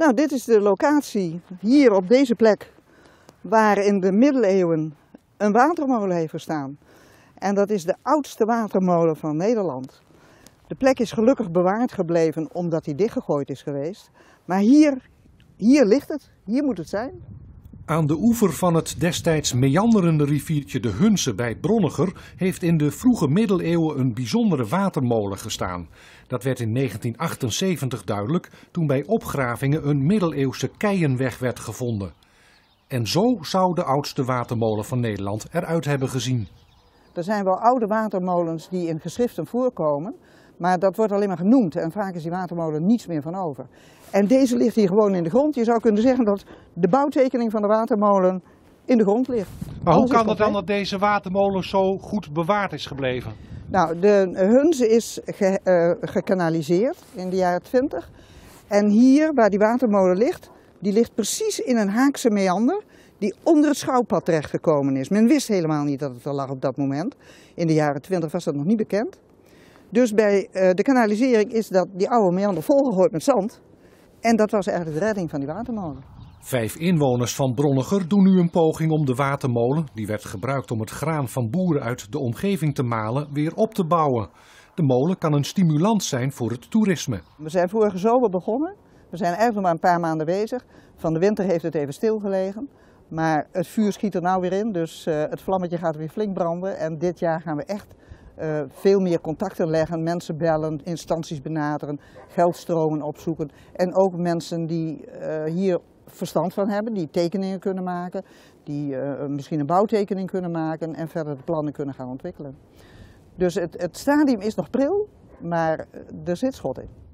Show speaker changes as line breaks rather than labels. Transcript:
Nou, dit is de locatie hier op deze plek waar in de middeleeuwen een watermolen heeft gestaan. En dat is de oudste watermolen van Nederland. De plek is gelukkig bewaard gebleven omdat hij dichtgegooid is geweest. Maar hier, hier ligt het, hier moet het zijn.
Aan de oever van het destijds meanderende riviertje de Hunse bij Bronniger heeft in de vroege middeleeuwen een bijzondere watermolen gestaan. Dat werd in 1978 duidelijk toen bij opgravingen een middeleeuwse keienweg werd gevonden. En zo zou de oudste watermolen van Nederland eruit hebben gezien.
Er zijn wel oude watermolens die in geschriften voorkomen, maar dat wordt alleen maar genoemd en vaak is die watermolen niets meer van over. En deze ligt hier gewoon in de grond. Je zou kunnen zeggen dat de bouwtekening van de watermolen in de grond ligt.
Maar hoe
Alles
kan het dan dat deze watermolen zo goed bewaard is gebleven?
Nou, de Hunze is ge, eh, gekanaliseerd in de jaren 20. En hier, waar die watermolen ligt, die ligt precies in een haakse meander die onder het schouwpad terechtgekomen is. Men wist helemaal niet dat het er lag op dat moment. In de jaren 20 was dat nog niet bekend. Dus bij eh, de kanalisering is dat, die oude meander volgegooid met zand. En dat was eigenlijk de redding van die watermolen.
Vijf inwoners van Bronniger doen nu een poging om de watermolen, die werd gebruikt om het graan van boeren uit de omgeving te malen, weer op te bouwen. De molen kan een stimulans zijn voor het toerisme.
We zijn vorige zomer begonnen. We zijn eigenlijk nog maar een paar maanden bezig. Van de winter heeft het even stilgelegen. Maar het vuur schiet er nou weer in, dus eh, het vlammetje gaat weer flink branden. En dit jaar gaan we echt eh, veel meer contacten leggen, mensen bellen, instanties benaderen, geldstromen opzoeken. En ook mensen die eh, hier verstand van hebben, die tekeningen kunnen maken, die eh, misschien een bouwtekening kunnen maken en verder de plannen kunnen gaan ontwikkelen. Dus het, het stadium is nog pril, maar er zit schot in.